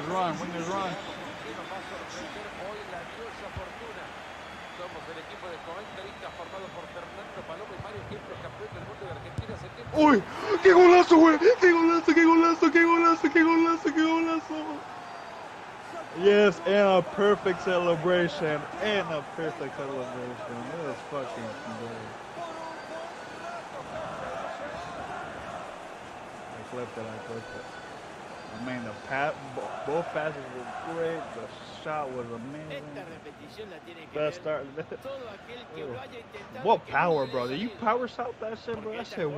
run, wingers run. ¿Qué nos va a sorprender hoy la diosa fortuna? Somos el equipo de comentaristas formado por Fernando Palomo y Mario Kempes, campeón del mundo de Argentina 70. Uy, qué golazo, güey. Qué golazo, qué golazo, qué golazo, qué golazo, qué golazo. Yes, and a perfect celebration. And a perfect celebration. It was fucking great. I clipped it, I clipped it. I mean, the pat, both passes were great. The shot was amazing. Esta repetición la tiene que Best start. todo aquel que lo haya intentado What power, no bro? le Did you power shot that shit, bro? That shit